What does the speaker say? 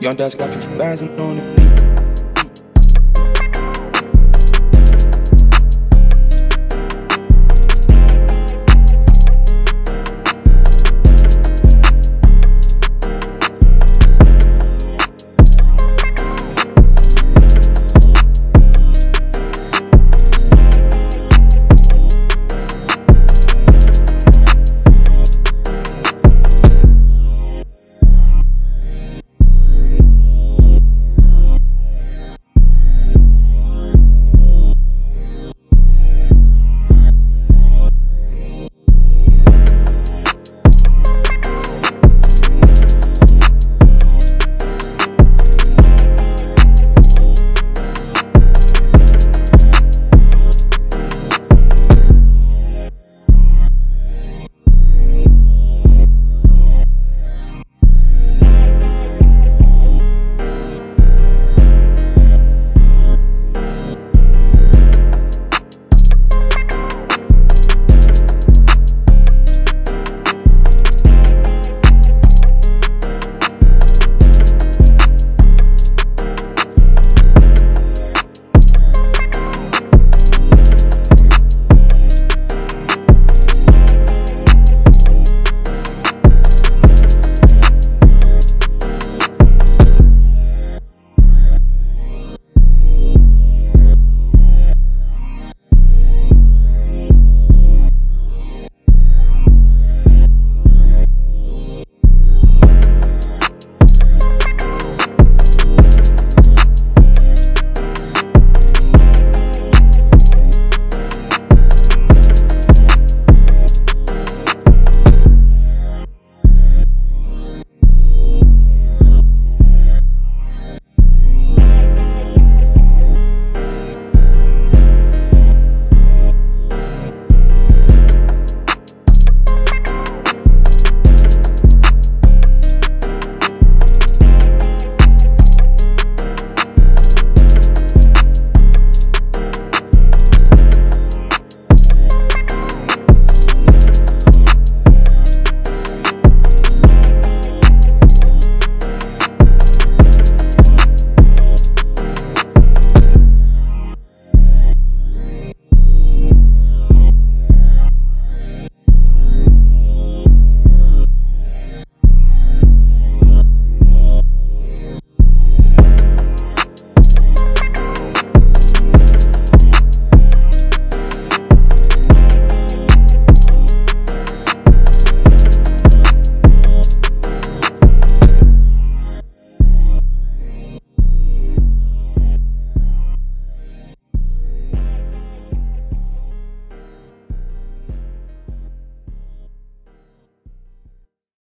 Young Dust got you spazzing on it.